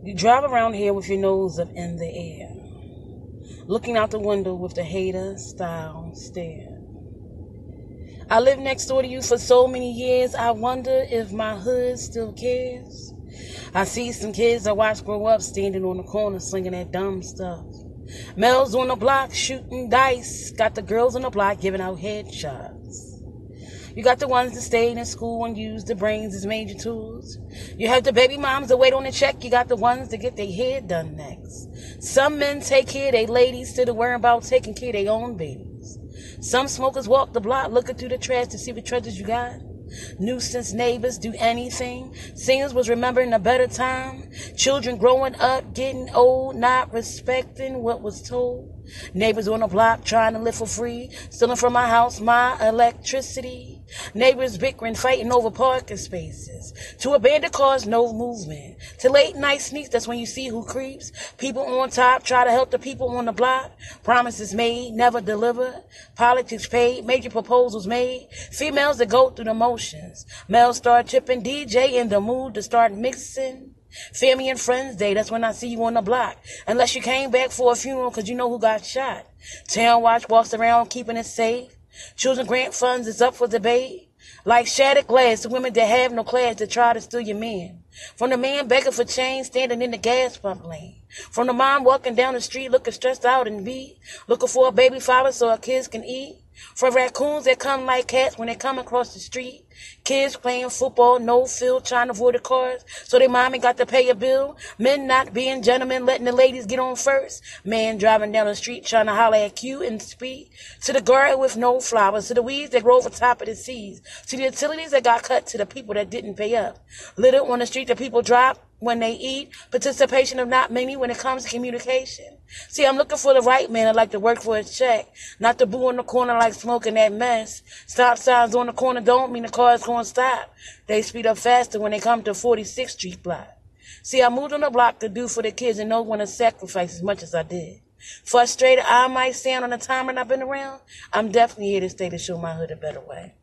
You drive around here with your nose up in the air, looking out the window with the hater style stare. I lived next door to you for so many years, I wonder if my hood still cares. I see some kids I watch grow up standing on the corner slinging that dumb stuff. Males on the block shooting dice, got the girls on the block giving out headshots. You got the ones that stayed in school and used the brains as major tools. You have the baby moms that wait on a check. You got the ones that get their hair done next. Some men take care of their ladies instead of worrying about taking care of their own babies. Some smokers walk the block looking through the trash to see what treasures you got. Nuisance neighbors do anything. Singers was remembering a better time. Children growing up, getting old, not respecting what was told. Neighbors on the block trying to live for free, stealing from my house my electricity. Neighbors bickering, fighting over parking spaces. To abandoned cars, no movement. To late night sneaks, that's when you see who creeps. People on top try to help the people on the block. Promises made, never delivered. Politics paid, major proposals made. Females that go through the motions. Males start tripping, DJ in the mood to start mixing. Family and Friends Day, that's when I see you on the block. Unless you came back for a funeral because you know who got shot. Town Watch walks around keeping it safe. Children grant funds is up for debate. Like shattered glass to women that have no class to try to steal your man. From the man begging for change standing in the gas pump lane. From the mom walking down the street looking stressed out and beat. Looking for a baby father so her kids can eat. From raccoons that come like cats when they come across the street. Kids playing football, no field, trying to avoid the cars, so their mommy got to pay a bill. Men not being gentlemen, letting the ladies get on first. Man driving down the street trying to holler at you and speed. To the garden with no flowers, to the weeds that grow over top of the seas, to the utilities that got cut, to the people that didn't pay up. Litter on the street that people drop when they eat, participation of not many when it comes to communication. See, I'm looking for the right man that like to work for a check, not the boo in the corner like smoking that mess. Stop signs on the corner don't mean the car's gonna stop. They speed up faster when they come to 46th Street block. See, I moved on the block to do for the kids and no one to sacrifice as much as I did. Frustrated, I might stand on the time and I've been around. I'm definitely here to stay to show my hood a better way.